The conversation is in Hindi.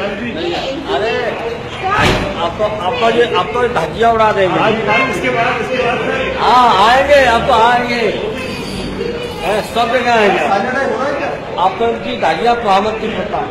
अरे आपको आपका जो आपको धज्जिया उड़ा देंगे। हाँ आएँगे आप तो आएँगे। सब जगह आएँगे आपको उनकी धज्जिया कहावत तो की पता है।